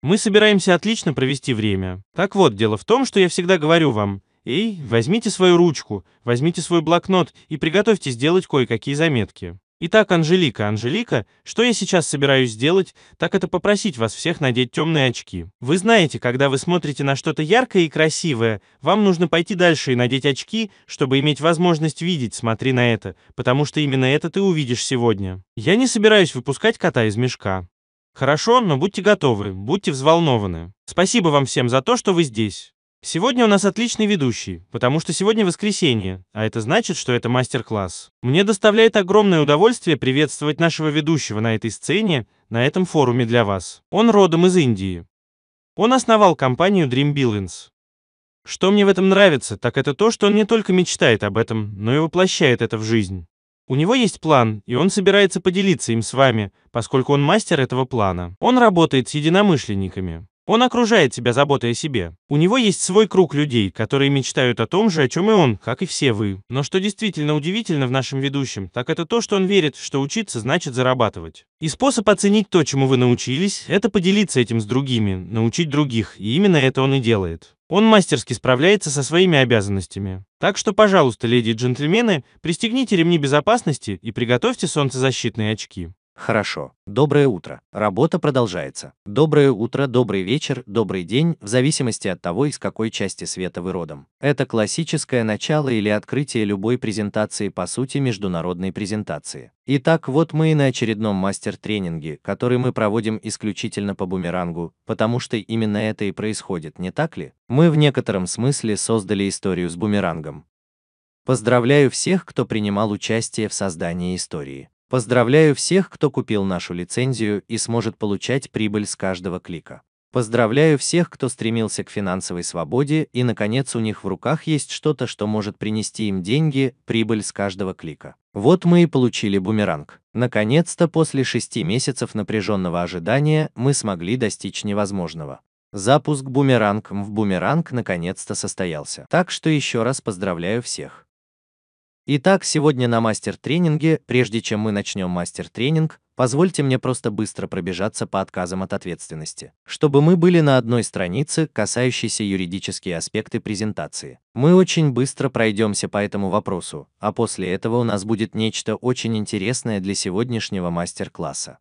Мы собираемся отлично провести время. Так вот, дело в том, что я всегда говорю вам, эй, возьмите свою ручку, возьмите свой блокнот и приготовьтесь сделать кое-какие заметки. Итак, Анжелика, Анжелика, что я сейчас собираюсь сделать, так это попросить вас всех надеть темные очки. Вы знаете, когда вы смотрите на что-то яркое и красивое, вам нужно пойти дальше и надеть очки, чтобы иметь возможность видеть, смотри на это, потому что именно это ты увидишь сегодня. Я не собираюсь выпускать кота из мешка. Хорошо, но будьте готовы, будьте взволнованы. Спасибо вам всем за то, что вы здесь. Сегодня у нас отличный ведущий, потому что сегодня воскресенье, а это значит, что это мастер-класс. Мне доставляет огромное удовольствие приветствовать нашего ведущего на этой сцене, на этом форуме для вас. Он родом из Индии. Он основал компанию Dream Buildings. Что мне в этом нравится, так это то, что он не только мечтает об этом, но и воплощает это в жизнь. У него есть план, и он собирается поделиться им с вами, поскольку он мастер этого плана. Он работает с единомышленниками. Он окружает себя заботой о себе. У него есть свой круг людей, которые мечтают о том же, о чем и он, как и все вы. Но что действительно удивительно в нашем ведущем, так это то, что он верит, что учиться значит зарабатывать. И способ оценить то, чему вы научились, это поделиться этим с другими, научить других, и именно это он и делает. Он мастерски справляется со своими обязанностями. Так что, пожалуйста, леди и джентльмены, пристегните ремни безопасности и приготовьте солнцезащитные очки. Хорошо. Доброе утро. Работа продолжается. Доброе утро, добрый вечер, добрый день, в зависимости от того, из какой части света вы родом. Это классическое начало или открытие любой презентации по сути международной презентации. Итак, вот мы и на очередном мастер-тренинге, который мы проводим исключительно по бумерангу, потому что именно это и происходит, не так ли? Мы в некотором смысле создали историю с бумерангом. Поздравляю всех, кто принимал участие в создании истории. Поздравляю всех, кто купил нашу лицензию и сможет получать прибыль с каждого клика. Поздравляю всех, кто стремился к финансовой свободе и, наконец, у них в руках есть что-то, что может принести им деньги, прибыль с каждого клика. Вот мы и получили бумеранг. Наконец-то, после шести месяцев напряженного ожидания, мы смогли достичь невозможного. Запуск бумеранг в бумеранг наконец-то состоялся. Так что еще раз поздравляю всех. Итак, сегодня на мастер-тренинге, прежде чем мы начнем мастер-тренинг, позвольте мне просто быстро пробежаться по отказам от ответственности, чтобы мы были на одной странице, касающейся юридические аспекты презентации. Мы очень быстро пройдемся по этому вопросу, а после этого у нас будет нечто очень интересное для сегодняшнего мастер-класса.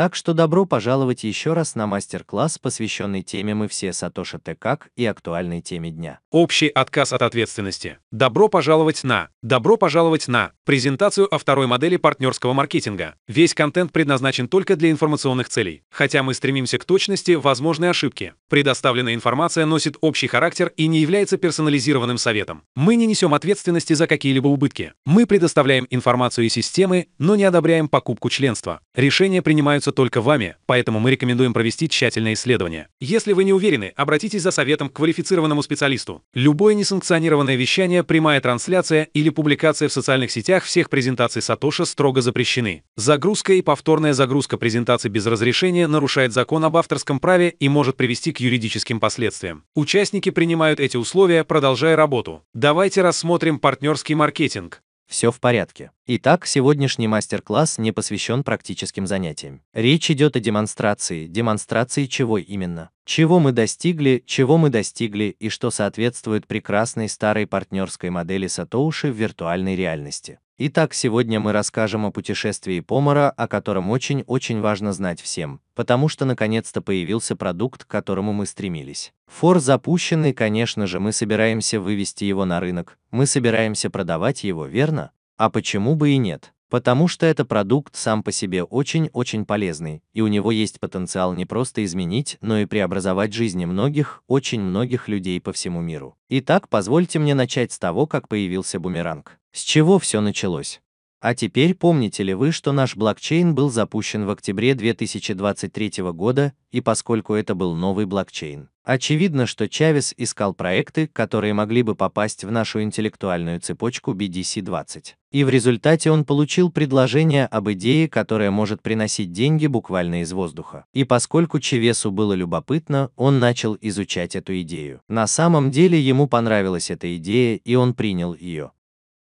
Так что добро пожаловать еще раз на мастер-класс, посвященный теме «Мы все Сатоши Т. как» и актуальной теме дня. Общий отказ от ответственности. Добро пожаловать на. Добро пожаловать на презентацию о второй модели партнерского маркетинга. Весь контент предназначен только для информационных целей. Хотя мы стремимся к точности, возможны ошибки. Предоставленная информация носит общий характер и не является персонализированным советом. Мы не несем ответственности за какие-либо убытки. Мы предоставляем информацию и системы, но не одобряем покупку членства. Решения принимаются являются только вами, поэтому мы рекомендуем провести тщательное исследование. Если вы не уверены, обратитесь за советом к квалифицированному специалисту. Любое несанкционированное вещание, прямая трансляция или публикация в социальных сетях всех презентаций Сатоша строго запрещены. Загрузка и повторная загрузка презентаций без разрешения нарушает закон об авторском праве и может привести к юридическим последствиям. Участники принимают эти условия, продолжая работу. Давайте рассмотрим партнерский маркетинг. Все в порядке. Итак, сегодняшний мастер-класс не посвящен практическим занятиям. Речь идет о демонстрации. Демонстрации чего именно? Чего мы достигли, чего мы достигли и что соответствует прекрасной старой партнерской модели Сатоуши в виртуальной реальности. Итак, сегодня мы расскажем о путешествии Помора, о котором очень-очень важно знать всем, потому что наконец-то появился продукт, к которому мы стремились. Фор запущен и, конечно же, мы собираемся вывести его на рынок, мы собираемся продавать его, верно? А почему бы и нет? Потому что это продукт сам по себе очень-очень полезный, и у него есть потенциал не просто изменить, но и преобразовать жизни многих, очень многих людей по всему миру. Итак, позвольте мне начать с того, как появился бумеранг. С чего все началось? А теперь помните ли вы, что наш блокчейн был запущен в октябре 2023 года, и поскольку это был новый блокчейн, очевидно, что Чавес искал проекты, которые могли бы попасть в нашу интеллектуальную цепочку BDC-20. И в результате он получил предложение об идее, которая может приносить деньги буквально из воздуха. И поскольку Чевесу было любопытно, он начал изучать эту идею. На самом деле ему понравилась эта идея, и он принял ее.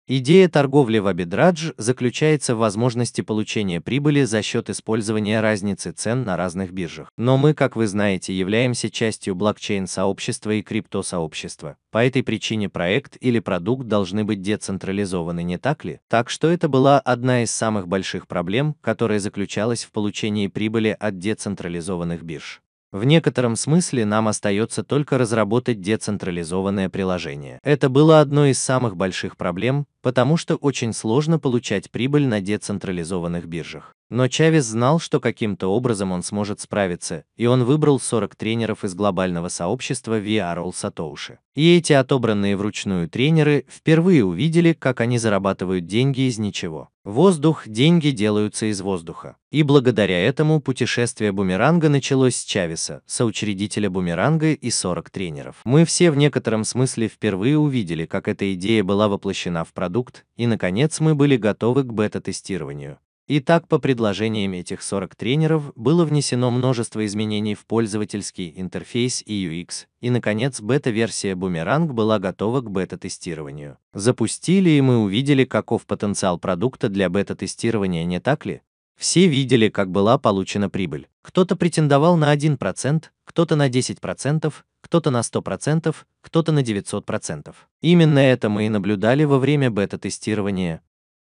Идея торговли в арбитрадж заключается в возможности получения прибыли за счет использования разницы цен на разных биржах. Но мы, как вы знаете, являемся частью блокчейн-сообщества и криптосообщества. По этой причине проект или продукт должны быть децентрализованы, не так ли? Так что это была одна из самых больших проблем, которая заключалась в получении прибыли от децентрализованных бирж. В некотором смысле нам остается только разработать децентрализованное приложение. Это было одной из самых больших проблем, потому что очень сложно получать прибыль на децентрализованных биржах. Но Чавес знал, что каким-то образом он сможет справиться, и он выбрал 40 тренеров из глобального сообщества VR All Satoshi. И эти отобранные вручную тренеры впервые увидели, как они зарабатывают деньги из ничего. Воздух, деньги делаются из воздуха. И благодаря этому путешествие бумеранга началось с Чавеса, соучредителя бумеранга и 40 тренеров. Мы все в некотором смысле впервые увидели, как эта идея была воплощена в продукт, и наконец мы были готовы к бета-тестированию. Итак, по предложениям этих 40 тренеров было внесено множество изменений в пользовательский интерфейс и UX, и, наконец, бета-версия Boomerang была готова к бета-тестированию. Запустили и мы увидели, каков потенциал продукта для бета-тестирования, не так ли? Все видели, как была получена прибыль. Кто-то претендовал на 1%, кто-то на 10%, кто-то на 100%, кто-то на 900%. Именно это мы и наблюдали во время бета-тестирования.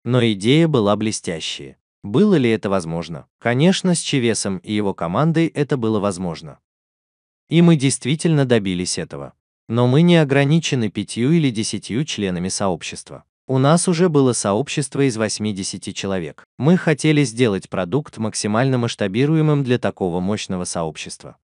Но идея была блестящая. Было ли это возможно? Конечно, с Чевесом и его командой это было возможно. И мы действительно добились этого. Но мы не ограничены пятью или десятью членами сообщества. У нас уже было сообщество из 80 человек. Мы хотели сделать продукт максимально масштабируемым для такого мощного сообщества.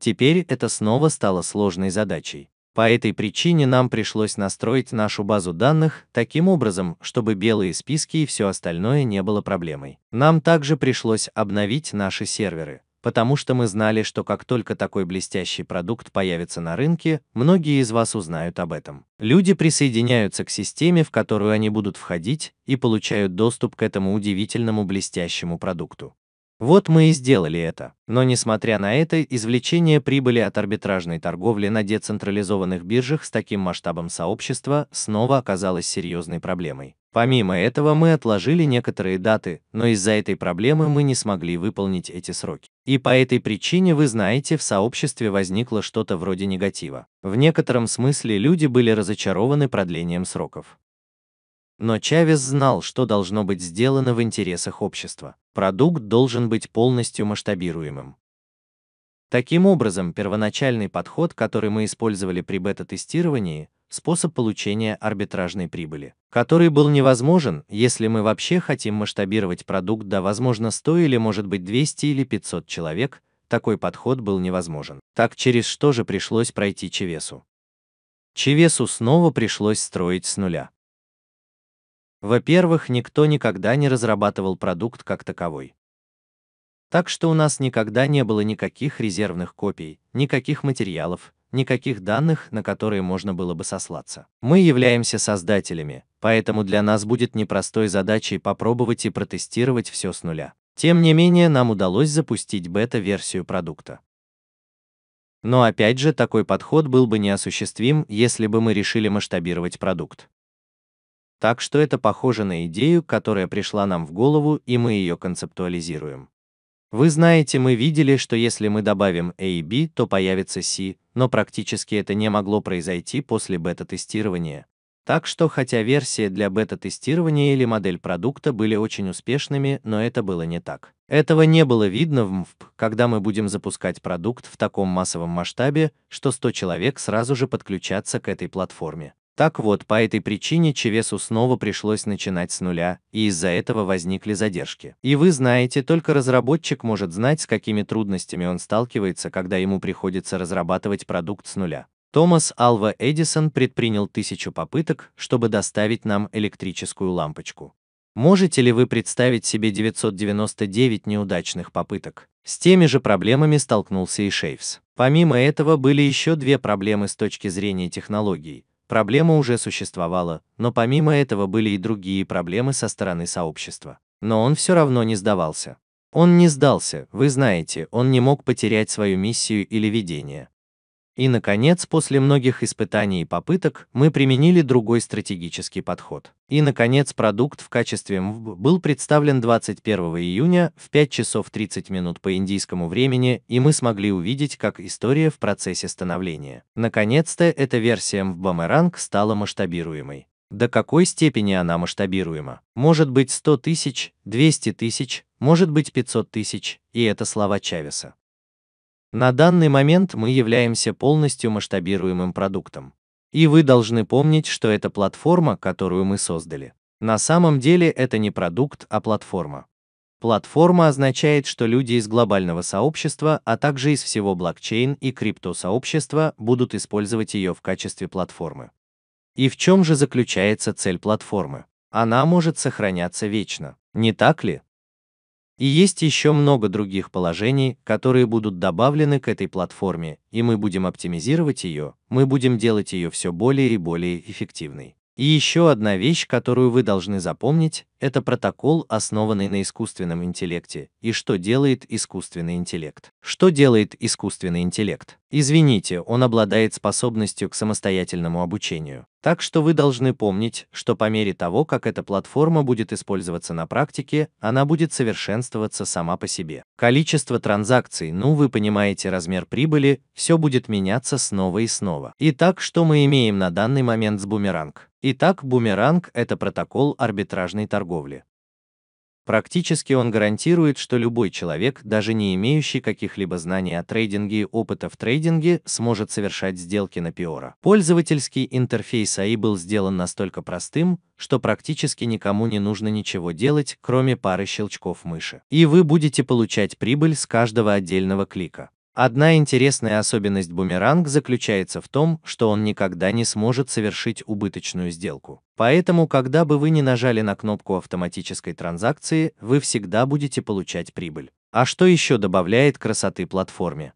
Теперь это снова стало сложной задачей. По этой причине нам пришлось настроить нашу базу данных таким образом, чтобы белые списки и все остальное не было проблемой. Нам также пришлось обновить наши серверы, потому что мы знали, что как только такой блестящий продукт появится на рынке, многие из вас узнают об этом. Люди присоединяются к системе, в которую они будут входить, и получают доступ к этому удивительному блестящему продукту. Вот мы и сделали это. Но несмотря на это, извлечение прибыли от арбитражной торговли на децентрализованных биржах с таким масштабом сообщества снова оказалось серьезной проблемой. Помимо этого мы отложили некоторые даты, но из-за этой проблемы мы не смогли выполнить эти сроки. И по этой причине, вы знаете, в сообществе возникло что-то вроде негатива. В некотором смысле люди были разочарованы продлением сроков. Но Чавес знал, что должно быть сделано в интересах общества. Продукт должен быть полностью масштабируемым. Таким образом, первоначальный подход, который мы использовали при бета-тестировании, способ получения арбитражной прибыли, который был невозможен, если мы вообще хотим масштабировать продукт до, возможно, 100 или, может быть, 200 или 500 человек, такой подход был невозможен. Так через что же пришлось пройти Чевесу? Чевесу снова пришлось строить с нуля. Во-первых, никто никогда не разрабатывал продукт как таковой. Так что у нас никогда не было никаких резервных копий, никаких материалов, никаких данных, на которые можно было бы сослаться. Мы являемся создателями, поэтому для нас будет непростой задачей попробовать и протестировать все с нуля. Тем не менее, нам удалось запустить бета-версию продукта. Но опять же, такой подход был бы неосуществим, если бы мы решили масштабировать продукт. Так что это похоже на идею, которая пришла нам в голову, и мы ее концептуализируем. Вы знаете, мы видели, что если мы добавим A и B, то появится C, но практически это не могло произойти после бета-тестирования. Так что хотя версия для бета-тестирования или модель продукта были очень успешными, но это было не так. Этого не было видно в МФП, когда мы будем запускать продукт в таком массовом масштабе, что 100 человек сразу же подключатся к этой платформе. Так вот, по этой причине Чевесу снова пришлось начинать с нуля, и из-за этого возникли задержки. И вы знаете, только разработчик может знать, с какими трудностями он сталкивается, когда ему приходится разрабатывать продукт с нуля. Томас Алва Эдисон предпринял тысячу попыток, чтобы доставить нам электрическую лампочку. Можете ли вы представить себе 999 неудачных попыток? С теми же проблемами столкнулся и Шейвс. Помимо этого были еще две проблемы с точки зрения технологий. Проблема уже существовала, но помимо этого были и другие проблемы со стороны сообщества. Но он все равно не сдавался. Он не сдался, вы знаете, он не мог потерять свою миссию или видение. И, наконец, после многих испытаний и попыток, мы применили другой стратегический подход. И, наконец, продукт в качестве МВБ был представлен 21 июня в 5 часов 30 минут по индийскому времени, и мы смогли увидеть, как история в процессе становления. Наконец-то эта версия МВБ Бумеранг стала масштабируемой. До какой степени она масштабируема? Может быть 100 тысяч, 200 тысяч, может быть 500 тысяч, и это слова Чавеса. На данный момент мы являемся полностью масштабируемым продуктом. И вы должны помнить, что это платформа, которую мы создали. На самом деле это не продукт, а платформа. Платформа означает, что люди из глобального сообщества, а также из всего блокчейн и криптосообщества будут использовать ее в качестве платформы. И в чем же заключается цель платформы? Она может сохраняться вечно, не так ли? И есть еще много других положений, которые будут добавлены к этой платформе, и мы будем оптимизировать ее, мы будем делать ее все более и более эффективной. И еще одна вещь, которую вы должны запомнить, это протокол, основанный на искусственном интеллекте. И что делает искусственный интеллект? Что делает искусственный интеллект? Извините, он обладает способностью к самостоятельному обучению. Так что вы должны помнить, что по мере того, как эта платформа будет использоваться на практике, она будет совершенствоваться сама по себе. Количество транзакций, ну вы понимаете размер прибыли, все будет меняться снова и снова. Итак, что мы имеем на данный момент с бумеранг? Итак, бумеранг – это протокол арбитражной торговли торговли. Практически он гарантирует, что любой человек, даже не имеющий каких-либо знаний о трейдинге и опыта в трейдинге, сможет совершать сделки на Пиора. Пользовательский интерфейс АИ был сделан настолько простым, что практически никому не нужно ничего делать, кроме пары щелчков мыши. И вы будете получать прибыль с каждого отдельного клика. Одна интересная особенность бумеранг заключается в том, что он никогда не сможет совершить убыточную сделку. Поэтому, когда бы вы ни нажали на кнопку автоматической транзакции, вы всегда будете получать прибыль. А что еще добавляет красоты платформе?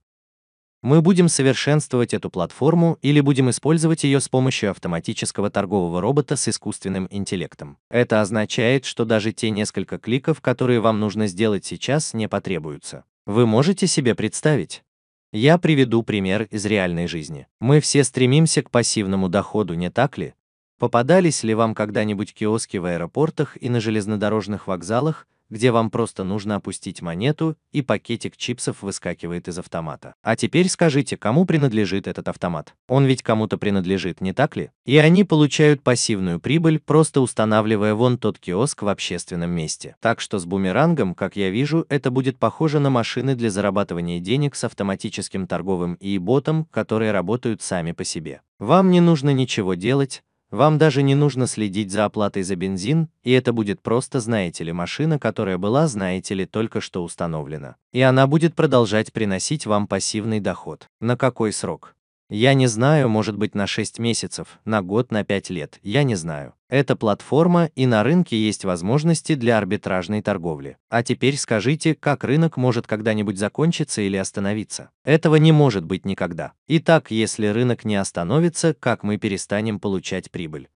Мы будем совершенствовать эту платформу или будем использовать ее с помощью автоматического торгового робота с искусственным интеллектом. Это означает, что даже те несколько кликов, которые вам нужно сделать сейчас, не потребуются. Вы можете себе представить? Я приведу пример из реальной жизни. Мы все стремимся к пассивному доходу, не так ли? Попадались ли вам когда-нибудь киоски в аэропортах и на железнодорожных вокзалах, где вам просто нужно опустить монету, и пакетик чипсов выскакивает из автомата. А теперь скажите, кому принадлежит этот автомат? Он ведь кому-то принадлежит, не так ли? И они получают пассивную прибыль, просто устанавливая вон тот киоск в общественном месте. Так что с бумерангом, как я вижу, это будет похоже на машины для зарабатывания денег с автоматическим торговым и ботом, которые работают сами по себе. Вам не нужно ничего делать, вам даже не нужно следить за оплатой за бензин, и это будет просто, знаете ли, машина, которая была, знаете ли, только что установлена. И она будет продолжать приносить вам пассивный доход. На какой срок? Я не знаю, может быть на 6 месяцев, на год, на 5 лет, я не знаю. Это платформа, и на рынке есть возможности для арбитражной торговли. А теперь скажите, как рынок может когда-нибудь закончиться или остановиться? Этого не может быть никогда. Итак, если рынок не остановится, как мы перестанем получать прибыль?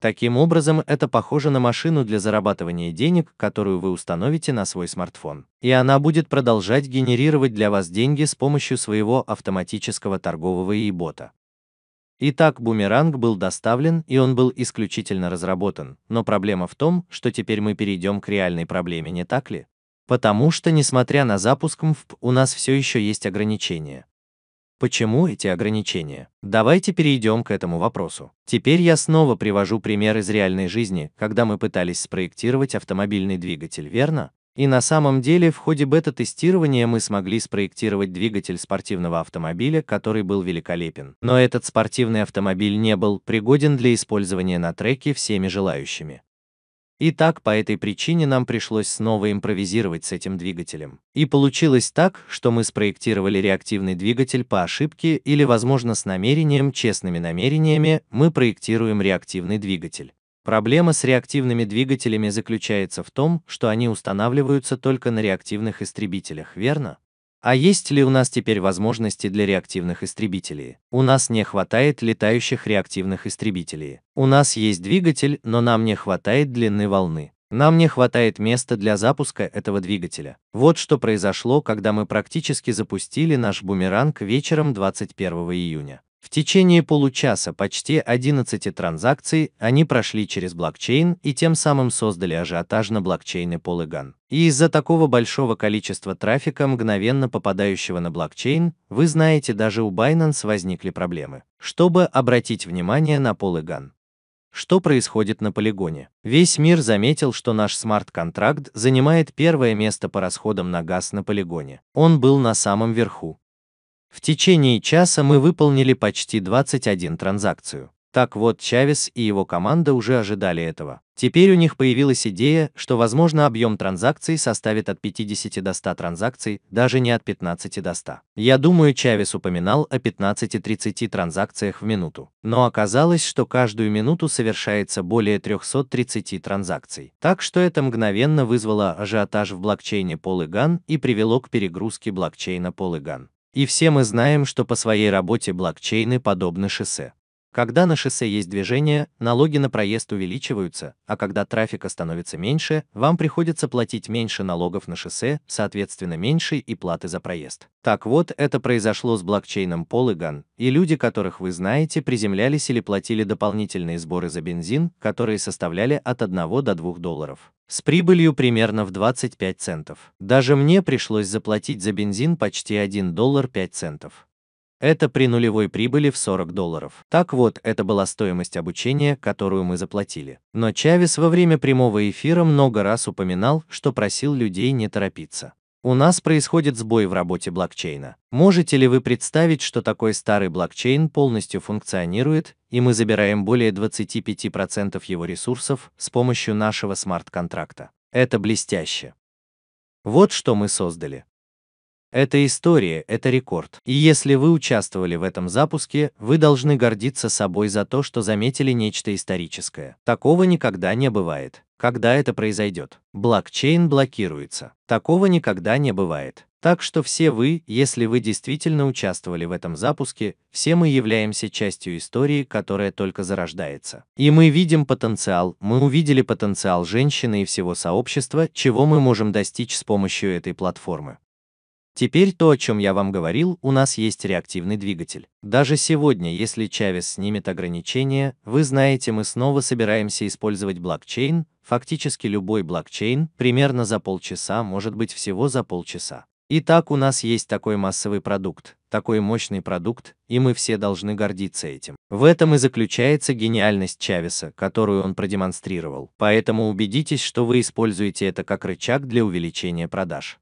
Таким образом, это похоже на машину для зарабатывания денег, которую вы установите на свой смартфон. И она будет продолжать генерировать для вас деньги с помощью своего автоматического торгового и-бота. Итак, бумеранг был доставлен, и он был исключительно разработан, но проблема в том, что теперь мы перейдем к реальной проблеме, не так ли? Потому что, несмотря на запуск МФП, у нас все еще есть ограничения. Почему эти ограничения? Давайте перейдем к этому вопросу. Теперь я снова привожу пример из реальной жизни, когда мы пытались спроектировать автомобильный двигатель, верно? И на самом деле в ходе бета-тестирования мы смогли спроектировать двигатель спортивного автомобиля, который был великолепен. Но этот спортивный автомобиль не был пригоден для использования на треке всеми желающими. И так по этой причине нам пришлось снова импровизировать с этим двигателем. И получилось так, что мы спроектировали реактивный двигатель по ошибке или, возможно, с намерением, честными намерениями, мы проектируем реактивный двигатель. Проблема с реактивными двигателями заключается в том, что они устанавливаются только на реактивных истребителях, верно? А есть ли у нас теперь возможности для реактивных истребителей? У нас не хватает летающих реактивных истребителей. У нас есть двигатель, но нам не хватает длины волны. Нам не хватает места для запуска этого двигателя. Вот что произошло, когда мы практически запустили наш бумеранг вечером 21 июня. В течение получаса почти 11 транзакций они прошли через блокчейн и тем самым создали ажиотаж на блокчейне Polygon. И из-за такого большого количества трафика, мгновенно попадающего на блокчейн, вы знаете, даже у Binance возникли проблемы. Чтобы обратить внимание на Polygon. Что происходит на полигоне? Весь мир заметил, что наш смарт-контракт занимает первое место по расходам на газ на полигоне. Он был на самом верху. В течение часа мы выполнили почти 21 транзакцию. Так вот, Чавес и его команда уже ожидали этого. Теперь у них появилась идея, что, возможно, объем транзакций составит от 50 до 100 транзакций, даже не от 15 до 100. Я думаю, Чавес упоминал о 15-30 транзакциях в минуту. Но оказалось, что каждую минуту совершается более 330 транзакций. Так что это мгновенно вызвало ажиотаж в блокчейне Polygon и привело к перегрузке блокчейна Polygon. И все мы знаем, что по своей работе блокчейны подобны шоссе. Когда на шоссе есть движение, налоги на проезд увеличиваются, а когда трафика становится меньше, вам приходится платить меньше налогов на шоссе, соответственно меньше и платы за проезд. Так вот, это произошло с блокчейном Polygon, и люди, которых вы знаете, приземлялись или платили дополнительные сборы за бензин, которые составляли от 1 до 2 долларов. С прибылью примерно в 25 центов. Даже мне пришлось заплатить за бензин почти 1 доллар 5 центов. Это при нулевой прибыли в 40 долларов. Так вот, это была стоимость обучения, которую мы заплатили. Но Чавес во время прямого эфира много раз упоминал, что просил людей не торопиться. У нас происходит сбой в работе блокчейна. Можете ли вы представить, что такой старый блокчейн полностью функционирует, и мы забираем более 25% его ресурсов с помощью нашего смарт-контракта? Это блестяще. Вот что мы создали. Это история, это рекорд. И если вы участвовали в этом запуске, вы должны гордиться собой за то, что заметили нечто историческое. Такого никогда не бывает. Когда это произойдет? Блокчейн блокируется. Такого никогда не бывает. Так что все вы, если вы действительно участвовали в этом запуске, все мы являемся частью истории, которая только зарождается. И мы видим потенциал, мы увидели потенциал женщины и всего сообщества, чего мы можем достичь с помощью этой платформы. Теперь то, о чем я вам говорил, у нас есть реактивный двигатель. Даже сегодня, если Чавес снимет ограничения, вы знаете, мы снова собираемся использовать блокчейн, фактически любой блокчейн, примерно за полчаса, может быть всего за полчаса. Итак, у нас есть такой массовый продукт, такой мощный продукт, и мы все должны гордиться этим. В этом и заключается гениальность Чавеса, которую он продемонстрировал. Поэтому убедитесь, что вы используете это как рычаг для увеличения продаж.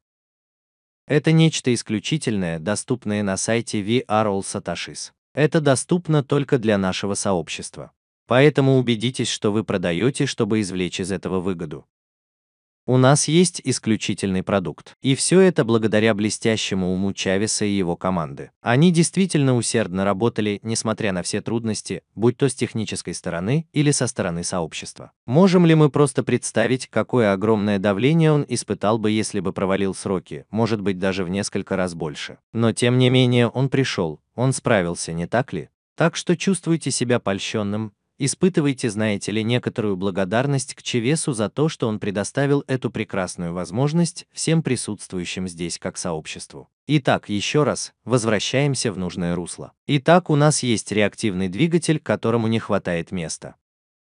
Это нечто исключительное, доступное на сайте VR All Satashis. Это доступно только для нашего сообщества. Поэтому убедитесь, что вы продаете, чтобы извлечь из этого выгоду. У нас есть исключительный продукт. И все это благодаря блестящему уму Чавеса и его команды. Они действительно усердно работали, несмотря на все трудности, будь то с технической стороны или со стороны сообщества. Можем ли мы просто представить, какое огромное давление он испытал бы, если бы провалил сроки, может быть даже в несколько раз больше. Но тем не менее он пришел, он справился, не так ли? Так что чувствуйте себя польщенным, Испытывайте, знаете ли, некоторую благодарность к Чевесу за то, что он предоставил эту прекрасную возможность всем присутствующим здесь как сообществу. Итак, еще раз, возвращаемся в нужное русло. Итак, у нас есть реактивный двигатель, которому не хватает места.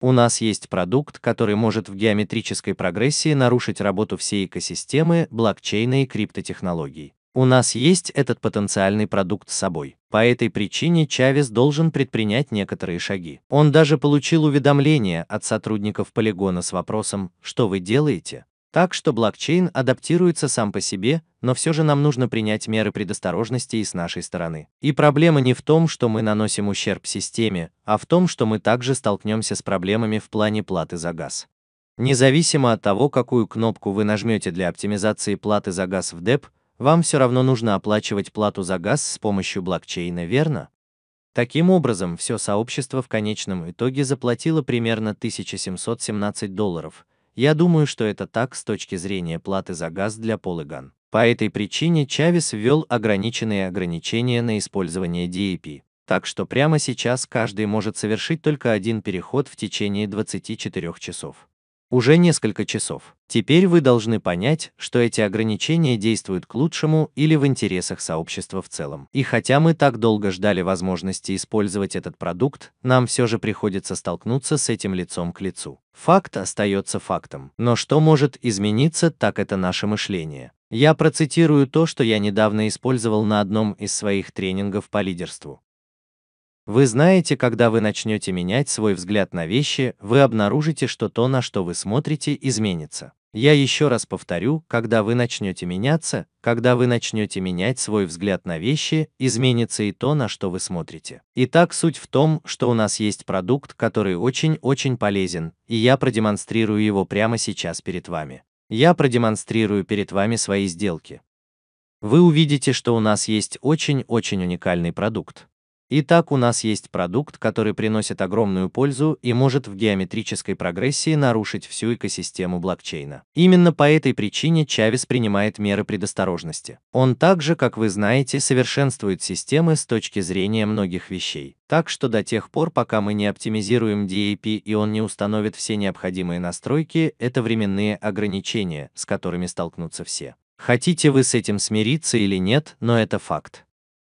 У нас есть продукт, который может в геометрической прогрессии нарушить работу всей экосистемы блокчейна и криптотехнологий. У нас есть этот потенциальный продукт с собой. По этой причине Чавес должен предпринять некоторые шаги. Он даже получил уведомление от сотрудников полигона с вопросом «Что вы делаете?». Так что блокчейн адаптируется сам по себе, но все же нам нужно принять меры предосторожности и с нашей стороны. И проблема не в том, что мы наносим ущерб системе, а в том, что мы также столкнемся с проблемами в плане платы за газ. Независимо от того, какую кнопку вы нажмете для оптимизации платы за газ в ДЭП, вам все равно нужно оплачивать плату за газ с помощью блокчейна, верно? Таким образом, все сообщество в конечном итоге заплатило примерно 1717 долларов. Я думаю, что это так с точки зрения платы за газ для Polygon. По этой причине Чавес ввел ограниченные ограничения на использование DAP. Так что прямо сейчас каждый может совершить только один переход в течение 24 часов. Уже несколько часов. Теперь вы должны понять, что эти ограничения действуют к лучшему или в интересах сообщества в целом. И хотя мы так долго ждали возможности использовать этот продукт, нам все же приходится столкнуться с этим лицом к лицу. Факт остается фактом. Но что может измениться, так это наше мышление. Я процитирую то, что я недавно использовал на одном из своих тренингов по лидерству. Вы знаете, когда вы начнете менять свой взгляд на вещи, вы обнаружите, что то, на что вы смотрите, изменится. Я еще раз повторю, когда вы начнете меняться, когда вы начнете менять свой взгляд на вещи, изменится и то, на что вы смотрите. Итак, суть в том, что у нас есть продукт, который очень-очень полезен, и я продемонстрирую его прямо сейчас перед вами. Я продемонстрирую перед вами свои сделки. Вы увидите, что у нас есть очень-очень уникальный продукт. Итак, у нас есть продукт, который приносит огромную пользу и может в геометрической прогрессии нарушить всю экосистему блокчейна. Именно по этой причине Чавес принимает меры предосторожности. Он также, как вы знаете, совершенствует системы с точки зрения многих вещей. Так что до тех пор, пока мы не оптимизируем DAP и он не установит все необходимые настройки, это временные ограничения, с которыми столкнутся все. Хотите вы с этим смириться или нет, но это факт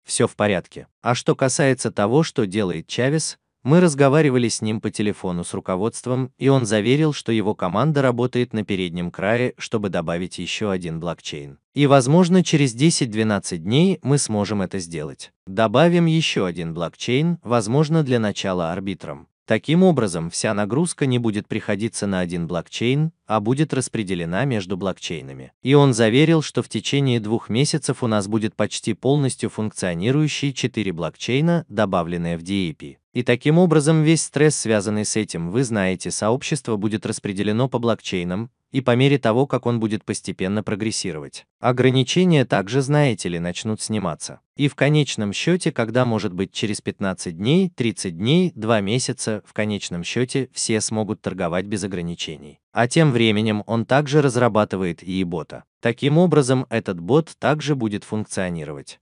все в порядке. А что касается того, что делает Чавес, мы разговаривали с ним по телефону с руководством, и он заверил, что его команда работает на переднем крае, чтобы добавить еще один блокчейн. И, возможно, через 10-12 дней мы сможем это сделать. Добавим еще один блокчейн, возможно, для начала арбитром. Таким образом, вся нагрузка не будет приходиться на один блокчейн, а будет распределена между блокчейнами. И он заверил, что в течение двух месяцев у нас будет почти полностью функционирующие 4 блокчейна, добавленные в DAP. И таким образом весь стресс, связанный с этим, вы знаете, сообщество будет распределено по блокчейнам, и по мере того, как он будет постепенно прогрессировать. Ограничения также, знаете ли, начнут сниматься. И в конечном счете, когда может быть через 15 дней, 30 дней, 2 месяца, в конечном счете все смогут торговать без ограничений. А тем временем он также разрабатывает и бота. Таким образом, этот бот также будет функционировать.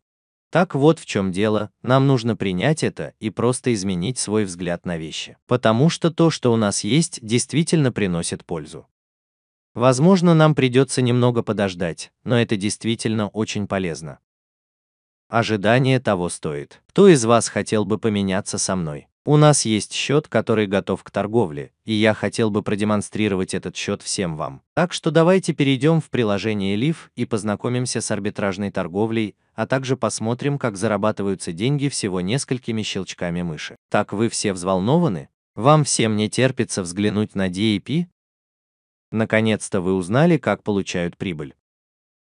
Так вот в чем дело, нам нужно принять это и просто изменить свой взгляд на вещи. Потому что то, что у нас есть, действительно приносит пользу. Возможно, нам придется немного подождать, но это действительно очень полезно. Ожидание того стоит. Кто из вас хотел бы поменяться со мной? У нас есть счет, который готов к торговле, и я хотел бы продемонстрировать этот счет всем вам. Так что давайте перейдем в приложение Leaf и познакомимся с арбитражной торговлей, а также посмотрим, как зарабатываются деньги всего несколькими щелчками мыши. Так вы все взволнованы? Вам всем не терпится взглянуть на DAP? Наконец-то вы узнали, как получают прибыль.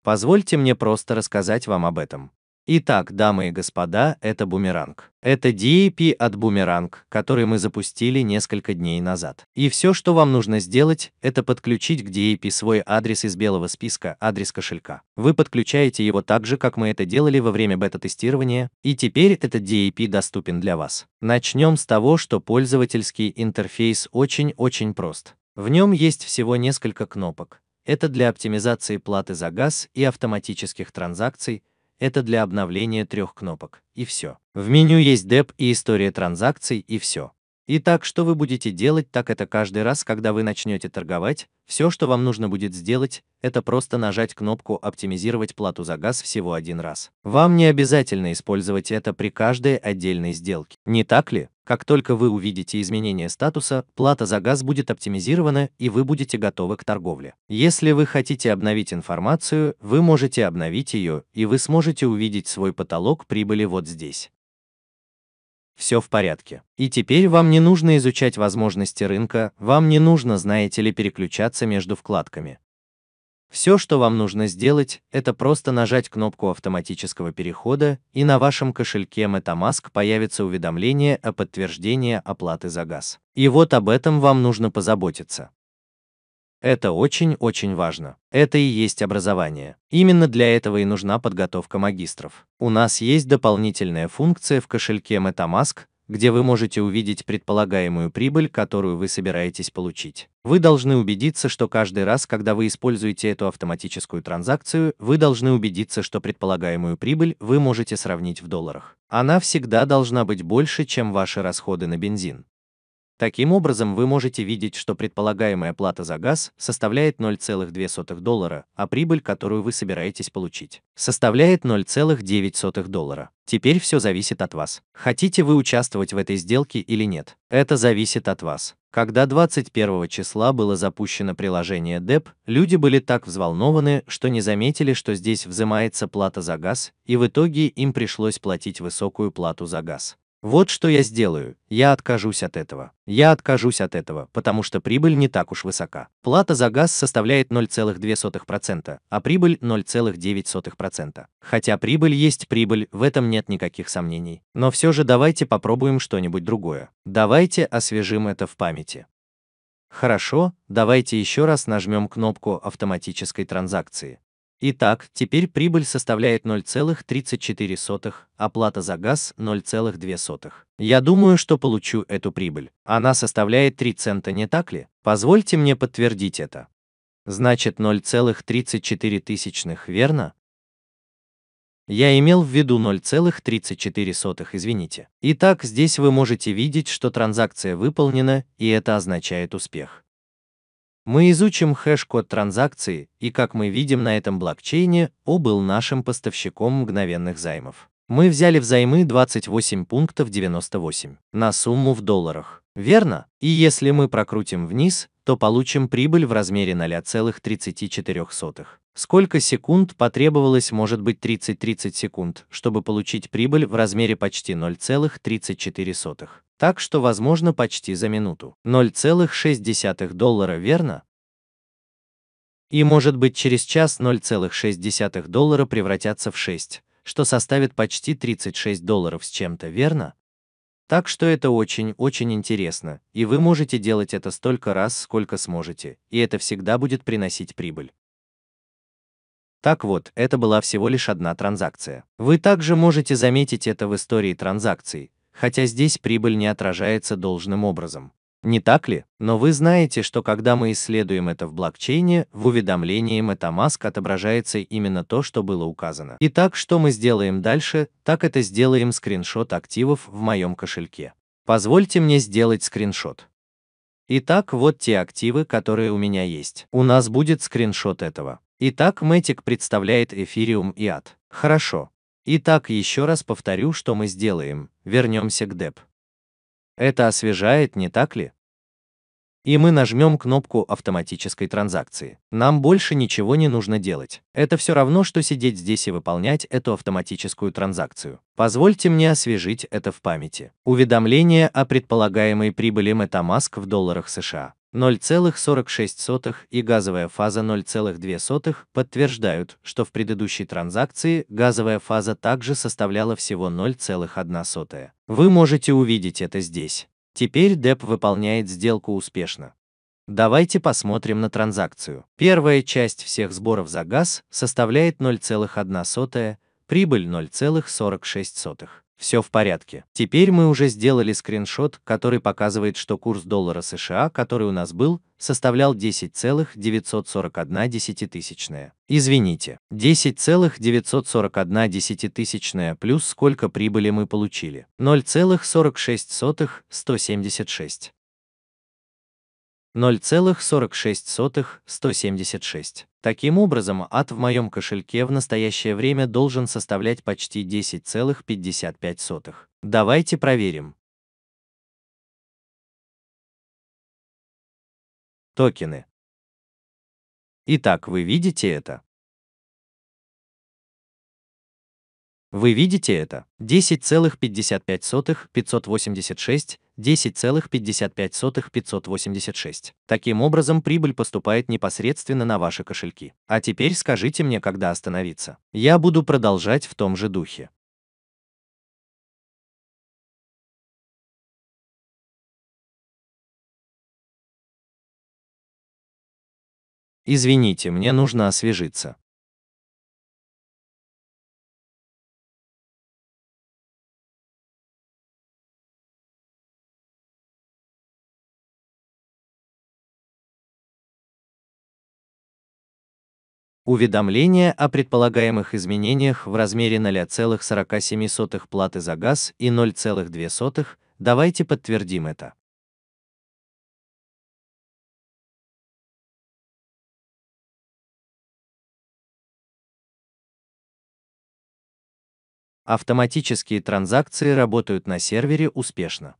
Позвольте мне просто рассказать вам об этом. Итак, дамы и господа, это бумеранг. Это DAP от бумеранг, который мы запустили несколько дней назад. И все, что вам нужно сделать, это подключить к DAP свой адрес из белого списка, адрес кошелька. Вы подключаете его так же, как мы это делали во время бета-тестирования, и теперь этот DAP доступен для вас. Начнем с того, что пользовательский интерфейс очень-очень прост. В нем есть всего несколько кнопок. Это для оптимизации платы за газ и автоматических транзакций, это для обновления трех кнопок, и все. В меню есть деп и история транзакций, и все. Итак, что вы будете делать, так это каждый раз, когда вы начнете торговать, все, что вам нужно будет сделать, это просто нажать кнопку «Оптимизировать плату за газ» всего один раз. Вам не обязательно использовать это при каждой отдельной сделке. Не так ли? Как только вы увидите изменение статуса, плата за газ будет оптимизирована, и вы будете готовы к торговле. Если вы хотите обновить информацию, вы можете обновить ее, и вы сможете увидеть свой потолок прибыли вот здесь все в порядке. И теперь вам не нужно изучать возможности рынка, вам не нужно, знаете ли, переключаться между вкладками. Все, что вам нужно сделать, это просто нажать кнопку автоматического перехода, и на вашем кошельке MetaMask появится уведомление о подтверждении оплаты за газ. И вот об этом вам нужно позаботиться. Это очень-очень важно. Это и есть образование. Именно для этого и нужна подготовка магистров. У нас есть дополнительная функция в кошельке MetaMask, где вы можете увидеть предполагаемую прибыль, которую вы собираетесь получить. Вы должны убедиться, что каждый раз, когда вы используете эту автоматическую транзакцию, вы должны убедиться, что предполагаемую прибыль вы можете сравнить в долларах. Она всегда должна быть больше, чем ваши расходы на бензин. Таким образом, вы можете видеть, что предполагаемая плата за газ составляет 0,2 доллара, а прибыль, которую вы собираетесь получить, составляет 0,9 доллара. Теперь все зависит от вас. Хотите вы участвовать в этой сделке или нет? Это зависит от вас. Когда 21 числа было запущено приложение DEP, люди были так взволнованы, что не заметили, что здесь взимается плата за газ, и в итоге им пришлось платить высокую плату за газ. Вот что я сделаю. Я откажусь от этого. Я откажусь от этого, потому что прибыль не так уж высока. Плата за газ составляет 0,2%, а прибыль 0,9%. Хотя прибыль есть прибыль, в этом нет никаких сомнений. Но все же давайте попробуем что-нибудь другое. Давайте освежим это в памяти. Хорошо, давайте еще раз нажмем кнопку автоматической транзакции. Итак, теперь прибыль составляет 0,34, оплата за газ 0,2. Я думаю, что получу эту прибыль. Она составляет 3 цента, не так ли? Позвольте мне подтвердить это. Значит 0,34 тысячных, верно? Я имел в виду 0,34, извините. Итак, здесь вы можете видеть, что транзакция выполнена, и это означает успех. Мы изучим хэш-код транзакции, и как мы видим на этом блокчейне, О был нашим поставщиком мгновенных займов. Мы взяли взаймы 28 пунктов 98 на сумму в долларах. Верно? И если мы прокрутим вниз, то получим прибыль в размере 0,34. Сколько секунд потребовалось, может быть 30-30 секунд, чтобы получить прибыль в размере почти 0,34. Так что возможно почти за минуту. 0,6 доллара, верно? И может быть через час 0,6 доллара превратятся в 6, что составит почти 36 долларов с чем-то, верно? Так что это очень-очень интересно, и вы можете делать это столько раз, сколько сможете, и это всегда будет приносить прибыль. Так вот, это была всего лишь одна транзакция. Вы также можете заметить это в истории транзакций, хотя здесь прибыль не отражается должным образом. Не так ли? Но вы знаете, что когда мы исследуем это в блокчейне, в уведомлении MetaMask отображается именно то, что было указано. Итак, что мы сделаем дальше, так это сделаем скриншот активов в моем кошельке. Позвольте мне сделать скриншот. Итак, вот те активы, которые у меня есть. У нас будет скриншот этого. Итак, Matic представляет Ethereum и AD. Хорошо. Итак, еще раз повторю, что мы сделаем. Вернемся к DEP. Это освежает, не так ли? И мы нажмем кнопку автоматической транзакции. Нам больше ничего не нужно делать. Это все равно, что сидеть здесь и выполнять эту автоматическую транзакцию. Позвольте мне освежить это в памяти. Уведомление о предполагаемой прибыли MetaMask в долларах США. 0,46 и газовая фаза 0,2 подтверждают, что в предыдущей транзакции газовая фаза также составляла всего 0,1. Вы можете увидеть это здесь. Теперь DEP выполняет сделку успешно. Давайте посмотрим на транзакцию. Первая часть всех сборов за газ составляет 0,1, прибыль 0,46. Все в порядке. Теперь мы уже сделали скриншот, который показывает, что курс доллара США, который у нас был, составлял 10,941 десятитысячная. Извините, 10,941 десятитысячная плюс сколько прибыли мы получили? 0,46 176. 0,46 176. Таким образом, ад в моем кошельке в настоящее время должен составлять почти 10,55. Давайте проверим. Токены. Итак, вы видите это? Вы видите это? 10,55 586, 10,55 586. Таким образом, прибыль поступает непосредственно на ваши кошельки. А теперь скажите мне, когда остановиться. Я буду продолжать в том же духе. Извините, мне нужно освежиться. уведомление о предполагаемых изменениях в размере 0,47 платы за газ и 0,2, давайте подтвердим это. Автоматические транзакции работают на сервере успешно.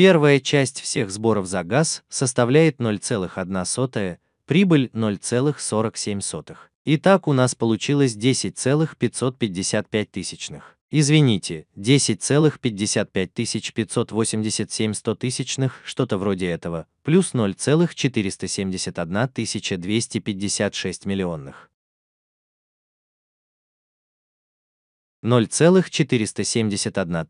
Первая часть всех сборов за газ составляет 0,1, прибыль 0,47. Итак, у нас получилось 10,555 тысячных. Извините, 10,55 587 тысячных, что-то вроде этого, плюс 0,471 256 миллионных. 0,471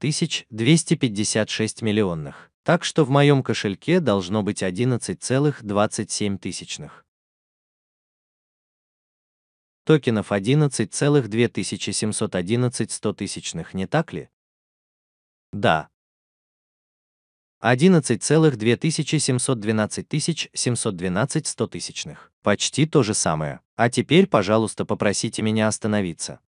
256 миллионных. Так что в моем кошельке должно быть 11,27 тысячных токенов 11,2711 стотысячных, не так ли? Да. 11,2712 712 стотысячных. Почти то же самое. А теперь, пожалуйста, попросите меня остановиться.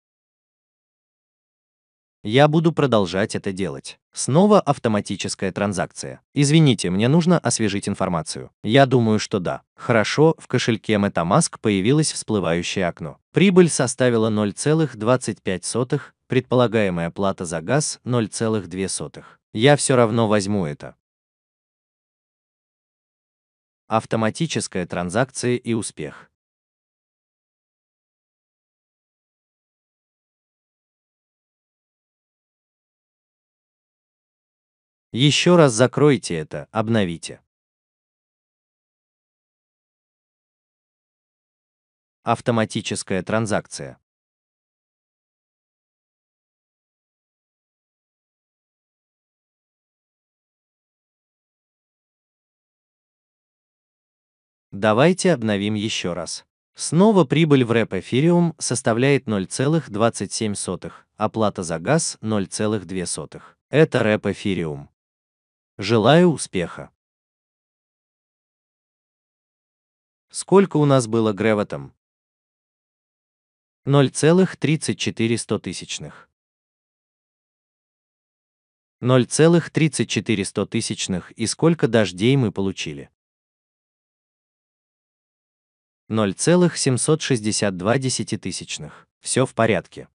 Я буду продолжать это делать. Снова автоматическая транзакция. Извините, мне нужно освежить информацию. Я думаю, что да. Хорошо, в кошельке MetaMask появилось всплывающее окно. Прибыль составила 0,25, предполагаемая плата за газ 0,2. Я все равно возьму это. Автоматическая транзакция и успех. Еще раз закройте это, обновите. Автоматическая транзакция. Давайте обновим еще раз. Снова прибыль в рэп Ethereum составляет 0,27, оплата за газ 0,2. Это рэп Ethereum. Желаю успеха. Сколько у нас было гревотом? 0,34 тысячных. 0,34 тысячных и сколько дождей мы получили? 0,762 десятитысячных. Все в порядке.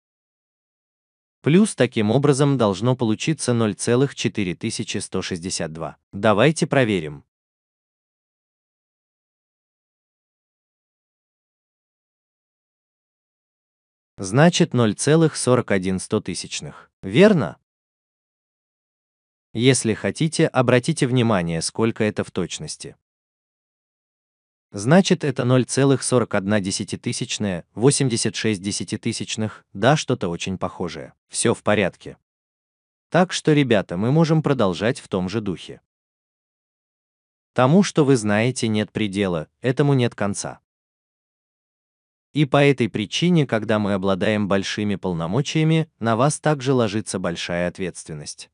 Плюс таким образом должно получиться 0,4162. Давайте проверим. Значит 0,41 тысячных. Верно? Если хотите, обратите внимание, сколько это в точности. Значит, это 0,41 десятитысячная, 86 десятитысячных, да, что-то очень похожее. Все в порядке. Так что, ребята, мы можем продолжать в том же духе. Тому, что вы знаете, нет предела, этому нет конца. И по этой причине, когда мы обладаем большими полномочиями, на вас также ложится большая ответственность.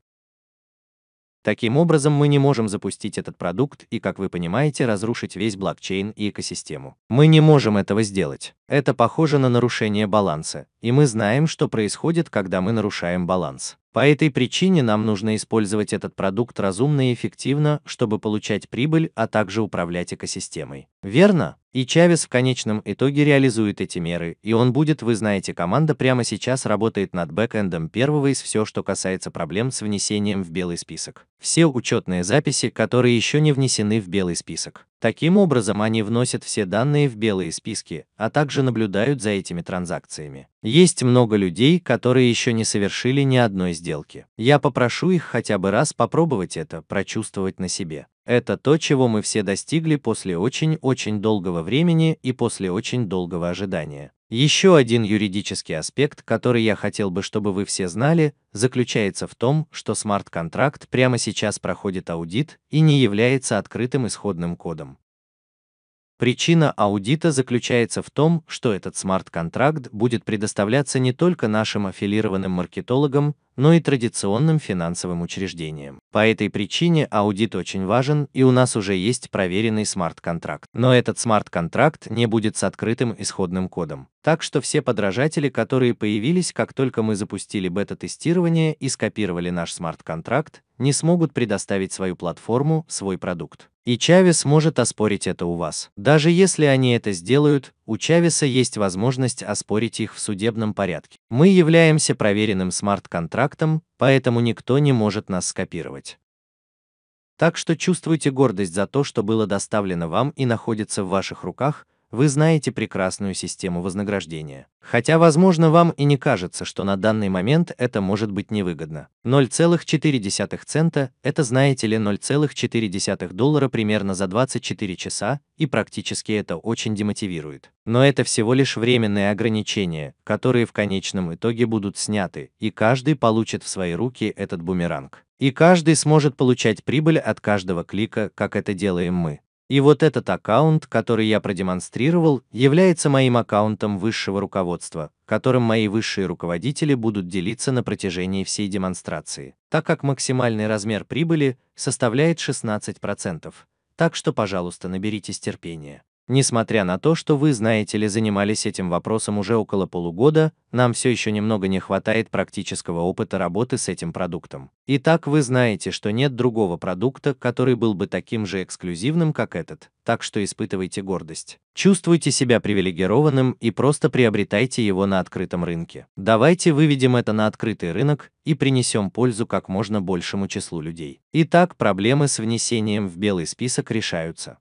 Таким образом, мы не можем запустить этот продукт и, как вы понимаете, разрушить весь блокчейн и экосистему. Мы не можем этого сделать. Это похоже на нарушение баланса, и мы знаем, что происходит, когда мы нарушаем баланс. По этой причине нам нужно использовать этот продукт разумно и эффективно, чтобы получать прибыль, а также управлять экосистемой. Верно? И Чавес в конечном итоге реализует эти меры, и он будет, вы знаете, команда прямо сейчас работает над бэкэндом первого из все, что касается проблем с внесением в белый список. Все учетные записи, которые еще не внесены в белый список. Таким образом, они вносят все данные в белые списки, а также наблюдают за этими транзакциями. Есть много людей, которые еще не совершили ни одной сделки. Я попрошу их хотя бы раз попробовать это, прочувствовать на себе. Это то, чего мы все достигли после очень-очень долгого времени и после очень долгого ожидания. Еще один юридический аспект, который я хотел бы, чтобы вы все знали, заключается в том, что смарт-контракт прямо сейчас проходит аудит и не является открытым исходным кодом. Причина аудита заключается в том, что этот смарт-контракт будет предоставляться не только нашим аффилированным маркетологам, но и традиционным финансовым учреждениям. По этой причине аудит очень важен, и у нас уже есть проверенный смарт-контракт. Но этот смарт-контракт не будет с открытым исходным кодом. Так что все подражатели, которые появились, как только мы запустили бета-тестирование и скопировали наш смарт-контракт, не смогут предоставить свою платформу, свой продукт. И Чавес может оспорить это у вас. Даже если они это сделают, у Чавеса есть возможность оспорить их в судебном порядке. Мы являемся проверенным смарт-контрактом, поэтому никто не может нас скопировать. Так что чувствуйте гордость за то, что было доставлено вам и находится в ваших руках, вы знаете прекрасную систему вознаграждения. Хотя, возможно, вам и не кажется, что на данный момент это может быть невыгодно. 0,4 цента – это, знаете ли, 0,4 доллара примерно за 24 часа, и практически это очень демотивирует. Но это всего лишь временные ограничения, которые в конечном итоге будут сняты, и каждый получит в свои руки этот бумеранг. И каждый сможет получать прибыль от каждого клика, как это делаем мы. И вот этот аккаунт, который я продемонстрировал, является моим аккаунтом высшего руководства, которым мои высшие руководители будут делиться на протяжении всей демонстрации, так как максимальный размер прибыли составляет 16%. Так что, пожалуйста, наберитесь терпения. Несмотря на то, что вы, знаете ли, занимались этим вопросом уже около полугода, нам все еще немного не хватает практического опыта работы с этим продуктом. Итак, вы знаете, что нет другого продукта, который был бы таким же эксклюзивным, как этот, так что испытывайте гордость. Чувствуйте себя привилегированным и просто приобретайте его на открытом рынке. Давайте выведем это на открытый рынок и принесем пользу как можно большему числу людей. Итак, проблемы с внесением в белый список решаются.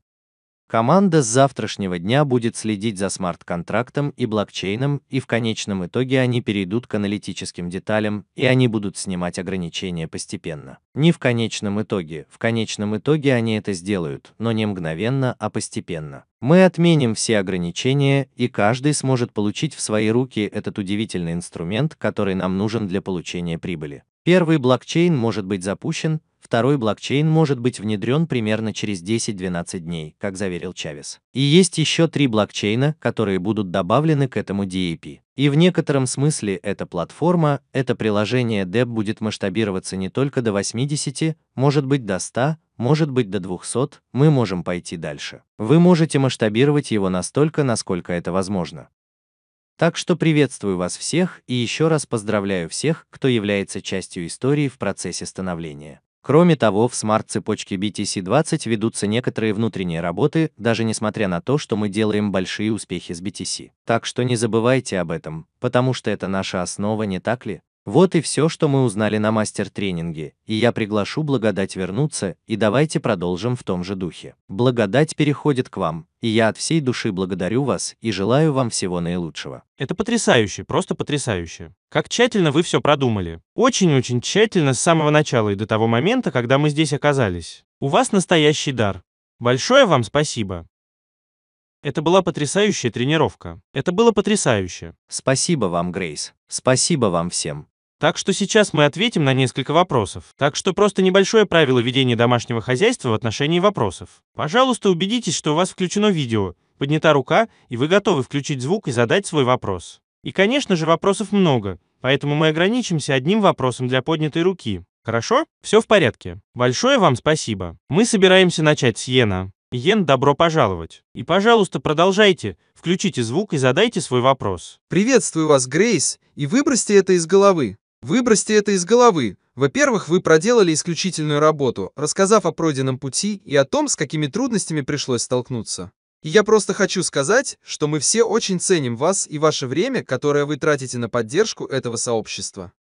Команда с завтрашнего дня будет следить за смарт-контрактом и блокчейном, и в конечном итоге они перейдут к аналитическим деталям, и они будут снимать ограничения постепенно. Не в конечном итоге, в конечном итоге они это сделают, но не мгновенно, а постепенно. Мы отменим все ограничения, и каждый сможет получить в свои руки этот удивительный инструмент, который нам нужен для получения прибыли. Первый блокчейн может быть запущен, второй блокчейн может быть внедрен примерно через 10-12 дней, как заверил Чавес. И есть еще три блокчейна, которые будут добавлены к этому DAP. И в некотором смысле эта платформа, это приложение DEP будет масштабироваться не только до 80, может быть до 100, может быть до 200, мы можем пойти дальше. Вы можете масштабировать его настолько, насколько это возможно. Так что приветствую вас всех и еще раз поздравляю всех, кто является частью истории в процессе становления. Кроме того, в смарт-цепочке BTC20 ведутся некоторые внутренние работы, даже несмотря на то, что мы делаем большие успехи с BTC. Так что не забывайте об этом, потому что это наша основа, не так ли? Вот и все, что мы узнали на мастер-тренинге, и я приглашу благодать вернуться, и давайте продолжим в том же духе. Благодать переходит к вам, и я от всей души благодарю вас и желаю вам всего наилучшего. Это потрясающе, просто потрясающе. Как тщательно вы все продумали. Очень-очень тщательно с самого начала и до того момента, когда мы здесь оказались. У вас настоящий дар. Большое вам спасибо. Это была потрясающая тренировка. Это было потрясающе. Спасибо вам, Грейс. Спасибо вам всем. Так что сейчас мы ответим на несколько вопросов. Так что просто небольшое правило ведения домашнего хозяйства в отношении вопросов. Пожалуйста, убедитесь, что у вас включено видео, поднята рука, и вы готовы включить звук и задать свой вопрос. И, конечно же, вопросов много, поэтому мы ограничимся одним вопросом для поднятой руки. Хорошо? Все в порядке. Большое вам спасибо. Мы собираемся начать с Йена. Йен, добро пожаловать. И, пожалуйста, продолжайте. Включите звук и задайте свой вопрос. Приветствую вас, Грейс, и выбросьте это из головы. Выбросьте это из головы. Во-первых, вы проделали исключительную работу, рассказав о пройденном пути и о том, с какими трудностями пришлось столкнуться. И я просто хочу сказать, что мы все очень ценим вас и ваше время, которое вы тратите на поддержку этого сообщества.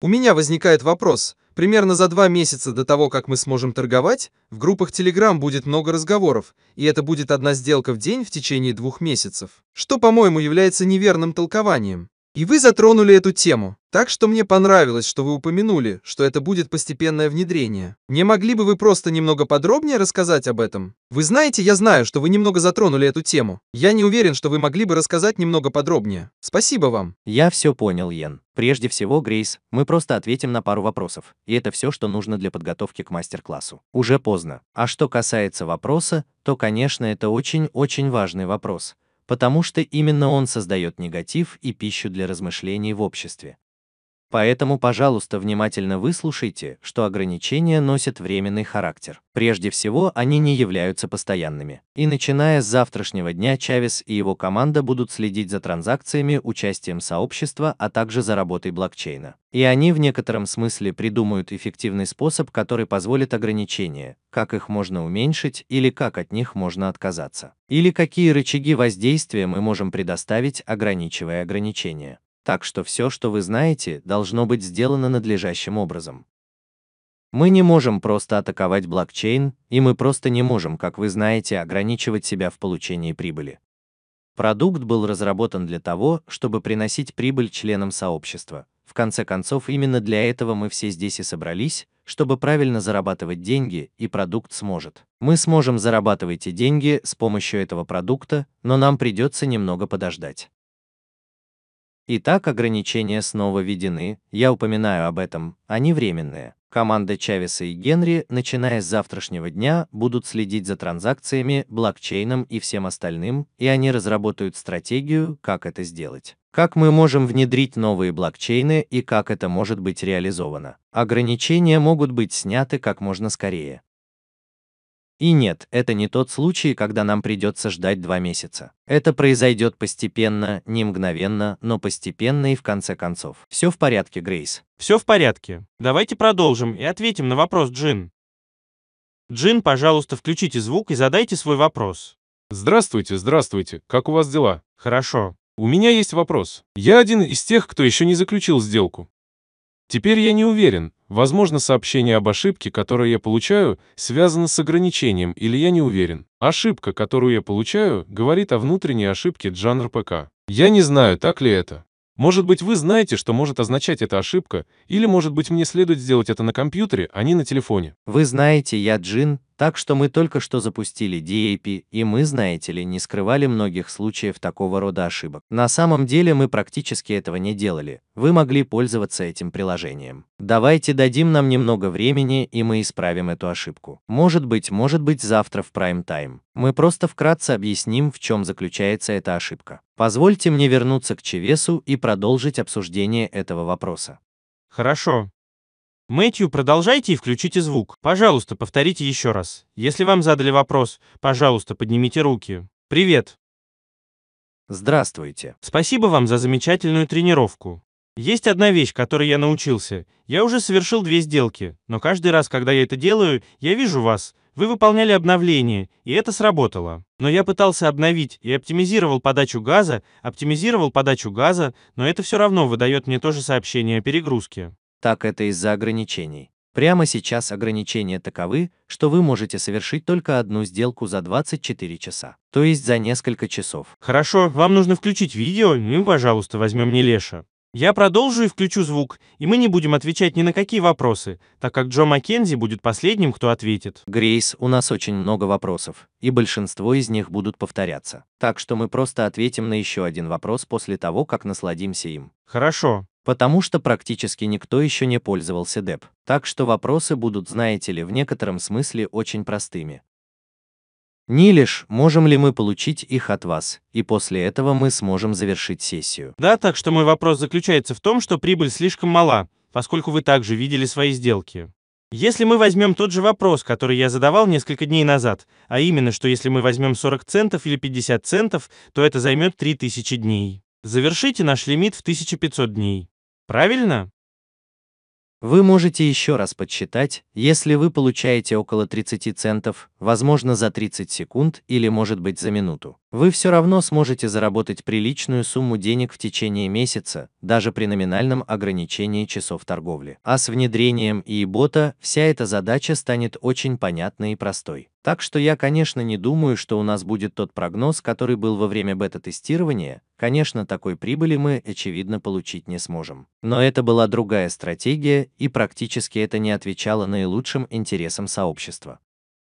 У меня возникает вопрос. Примерно за два месяца до того, как мы сможем торговать, в группах Telegram будет много разговоров, и это будет одна сделка в день в течение двух месяцев, что, по-моему, является неверным толкованием. И вы затронули эту тему, так что мне понравилось, что вы упомянули, что это будет постепенное внедрение. Не могли бы вы просто немного подробнее рассказать об этом? Вы знаете, я знаю, что вы немного затронули эту тему. Я не уверен, что вы могли бы рассказать немного подробнее. Спасибо вам. Я все понял, Йен. Прежде всего, Грейс, мы просто ответим на пару вопросов, и это все, что нужно для подготовки к мастер-классу. Уже поздно. А что касается вопроса, то, конечно, это очень-очень важный вопрос потому что именно он создает негатив и пищу для размышлений в обществе. Поэтому, пожалуйста, внимательно выслушайте, что ограничения носят временный характер. Прежде всего, они не являются постоянными. И начиная с завтрашнего дня Чавес и его команда будут следить за транзакциями участием сообщества, а также за работой блокчейна. И они в некотором смысле придумают эффективный способ, который позволит ограничения, как их можно уменьшить или как от них можно отказаться. Или какие рычаги воздействия мы можем предоставить, ограничивая ограничения. Так что все, что вы знаете, должно быть сделано надлежащим образом. Мы не можем просто атаковать блокчейн, и мы просто не можем, как вы знаете, ограничивать себя в получении прибыли. Продукт был разработан для того, чтобы приносить прибыль членам сообщества. В конце концов, именно для этого мы все здесь и собрались, чтобы правильно зарабатывать деньги, и продукт сможет. Мы сможем зарабатывать эти деньги с помощью этого продукта, но нам придется немного подождать. Итак, ограничения снова введены, я упоминаю об этом, они временные. Команда Чавеса и Генри, начиная с завтрашнего дня, будут следить за транзакциями, блокчейном и всем остальным, и они разработают стратегию, как это сделать. Как мы можем внедрить новые блокчейны и как это может быть реализовано. Ограничения могут быть сняты как можно скорее. И нет, это не тот случай, когда нам придется ждать два месяца. Это произойдет постепенно, не мгновенно, но постепенно и в конце концов. Все в порядке, Грейс. Все в порядке. Давайте продолжим и ответим на вопрос Джин. Джин, пожалуйста, включите звук и задайте свой вопрос. Здравствуйте, здравствуйте. Как у вас дела? Хорошо. У меня есть вопрос. Я один из тех, кто еще не заключил сделку. Теперь я не уверен, возможно, сообщение об ошибке, которое я получаю, связано с ограничением, или я не уверен. Ошибка, которую я получаю, говорит о внутренней ошибке Джанр ПК. Я не знаю, так ли это. Может быть, вы знаете, что может означать эта ошибка, или, может быть, мне следует сделать это на компьютере, а не на телефоне. Вы знаете, я Джин, так что мы только что запустили DAP, и мы, знаете ли, не скрывали многих случаев такого рода ошибок. На самом деле мы практически этого не делали. Вы могли пользоваться этим приложением. Давайте дадим нам немного времени, и мы исправим эту ошибку. Может быть, может быть завтра в прайм-тайм. Мы просто вкратце объясним, в чем заключается эта ошибка. Позвольте мне вернуться к Чевесу и продолжить обсуждение этого вопроса. Хорошо. Мэтью, продолжайте и включите звук. Пожалуйста, повторите еще раз. Если вам задали вопрос, пожалуйста, поднимите руки. Привет. Здравствуйте. Спасибо вам за замечательную тренировку. Есть одна вещь, которой я научился. Я уже совершил две сделки, но каждый раз, когда я это делаю, я вижу вас. Вы выполняли обновление, и это сработало. Но я пытался обновить и оптимизировал подачу газа, оптимизировал подачу газа, но это все равно выдает мне тоже сообщение о перегрузке так это из-за ограничений. Прямо сейчас ограничения таковы, что вы можете совершить только одну сделку за 24 часа, то есть за несколько часов. Хорошо, вам нужно включить видео, ну, пожалуйста, возьмем не Леша. Я продолжу и включу звук, и мы не будем отвечать ни на какие вопросы, так как Джо Маккензи будет последним, кто ответит. Грейс, у нас очень много вопросов, и большинство из них будут повторяться. Так что мы просто ответим на еще один вопрос после того, как насладимся им. Хорошо потому что практически никто еще не пользовался DEP. Так что вопросы будут, знаете ли, в некотором смысле очень простыми. Не лишь, можем ли мы получить их от вас, и после этого мы сможем завершить сессию. Да, так что мой вопрос заключается в том, что прибыль слишком мала, поскольку вы также видели свои сделки. Если мы возьмем тот же вопрос, который я задавал несколько дней назад, а именно, что если мы возьмем 40 центов или 50 центов, то это займет 3000 дней. Завершите наш лимит в 1500 дней. Правильно? Вы можете еще раз подсчитать, если вы получаете около 30 центов, возможно за 30 секунд или может быть за минуту. Вы все равно сможете заработать приличную сумму денег в течение месяца, даже при номинальном ограничении часов торговли. А с внедрением и-бота вся эта задача станет очень понятной и простой. Так что я, конечно, не думаю, что у нас будет тот прогноз, который был во время бета-тестирования. Конечно, такой прибыли мы, очевидно, получить не сможем. Но это была другая стратегия, и практически это не отвечало наилучшим интересам сообщества.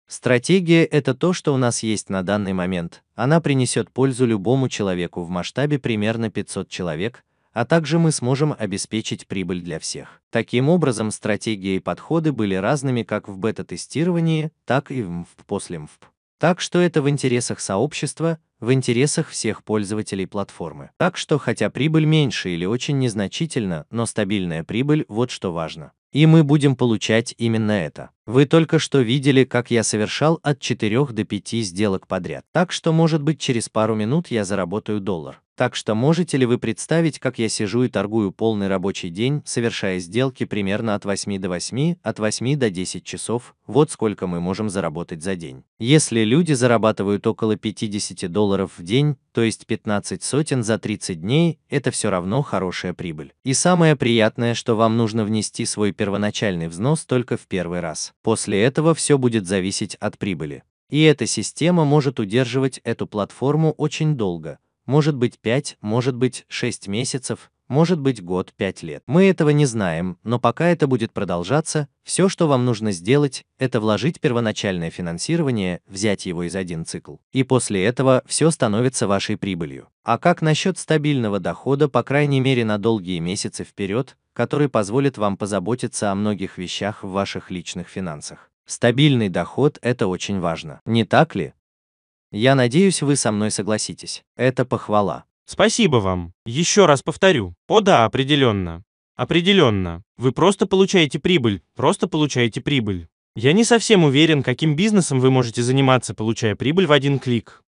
Стратегия – это то, что у нас есть на данный момент. Она принесет пользу любому человеку в масштабе примерно 500 человек, а также мы сможем обеспечить прибыль для всех. Таким образом, стратегии и подходы были разными как в бета-тестировании, так и в МФП после МФП. Так что это в интересах сообщества, в интересах всех пользователей платформы. Так что хотя прибыль меньше или очень незначительна, но стабильная прибыль – вот что важно. И мы будем получать именно это. Вы только что видели, как я совершал от 4 до 5 сделок подряд. Так что, может быть, через пару минут я заработаю доллар. Так что можете ли вы представить, как я сижу и торгую полный рабочий день, совершая сделки примерно от 8 до 8, от 8 до 10 часов, вот сколько мы можем заработать за день. Если люди зарабатывают около 50 долларов в день, то есть 15 сотен за 30 дней, это все равно хорошая прибыль. И самое приятное, что вам нужно внести свой первоначальный взнос только в первый раз. После этого все будет зависеть от прибыли. И эта система может удерживать эту платформу очень долго, может быть 5, может быть 6 месяцев, может быть год, 5 лет. Мы этого не знаем, но пока это будет продолжаться, все, что вам нужно сделать, это вложить первоначальное финансирование, взять его из один цикл. И после этого все становится вашей прибылью. А как насчет стабильного дохода, по крайней мере на долгие месяцы вперед, который позволит вам позаботиться о многих вещах в ваших личных финансах? Стабильный доход – это очень важно, не так ли? Я надеюсь, вы со мной согласитесь. Это похвала. Спасибо вам. Еще раз повторю. О да, определенно. Определенно. Вы просто получаете прибыль, просто получаете прибыль. Я не совсем уверен, каким бизнесом вы можете заниматься, получая прибыль в один клик.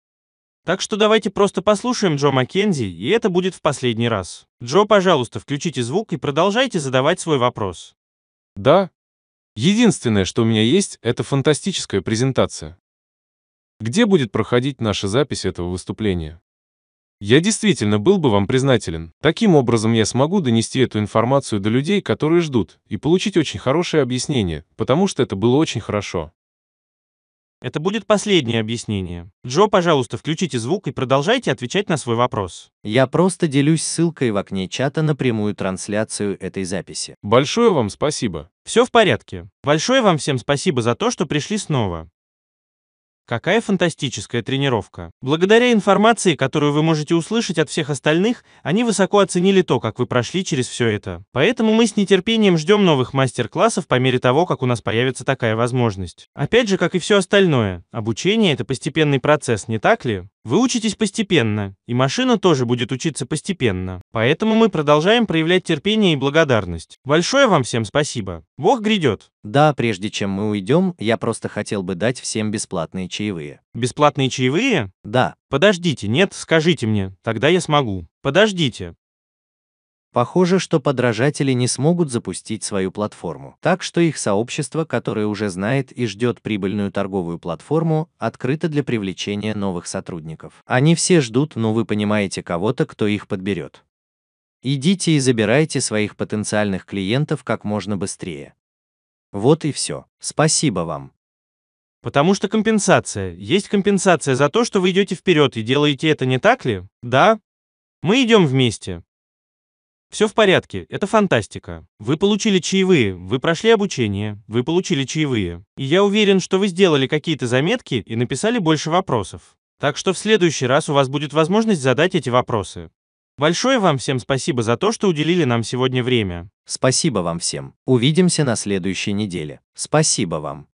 Так что давайте просто послушаем Джо Маккензи, и это будет в последний раз. Джо, пожалуйста, включите звук и продолжайте задавать свой вопрос. Да. Единственное, что у меня есть, это фантастическая презентация. Где будет проходить наша запись этого выступления? Я действительно был бы вам признателен. Таким образом я смогу донести эту информацию до людей, которые ждут, и получить очень хорошее объяснение, потому что это было очень хорошо. Это будет последнее объяснение. Джо, пожалуйста, включите звук и продолжайте отвечать на свой вопрос. Я просто делюсь ссылкой в окне чата на прямую трансляцию этой записи. Большое вам спасибо. Все в порядке. Большое вам всем спасибо за то, что пришли снова. Какая фантастическая тренировка. Благодаря информации, которую вы можете услышать от всех остальных, они высоко оценили то, как вы прошли через все это. Поэтому мы с нетерпением ждем новых мастер-классов по мере того, как у нас появится такая возможность. Опять же, как и все остальное, обучение — это постепенный процесс, не так ли? Вы учитесь постепенно, и машина тоже будет учиться постепенно. Поэтому мы продолжаем проявлять терпение и благодарность. Большое вам всем спасибо. Бог грядет. Да, прежде чем мы уйдем, я просто хотел бы дать всем бесплатные чаевые. Бесплатные чаевые? Да. Подождите, нет, скажите мне, тогда я смогу. Подождите. Похоже, что подражатели не смогут запустить свою платформу. Так что их сообщество, которое уже знает и ждет прибыльную торговую платформу, открыто для привлечения новых сотрудников. Они все ждут, но вы понимаете кого-то, кто их подберет. Идите и забирайте своих потенциальных клиентов как можно быстрее. Вот и все. Спасибо вам. Потому что компенсация. Есть компенсация за то, что вы идете вперед и делаете это, не так ли? Да? Мы идем вместе. Все в порядке, это фантастика. Вы получили чаевые, вы прошли обучение, вы получили чаевые. И я уверен, что вы сделали какие-то заметки и написали больше вопросов. Так что в следующий раз у вас будет возможность задать эти вопросы. Большое вам всем спасибо за то, что уделили нам сегодня время. Спасибо вам всем. Увидимся на следующей неделе. Спасибо вам.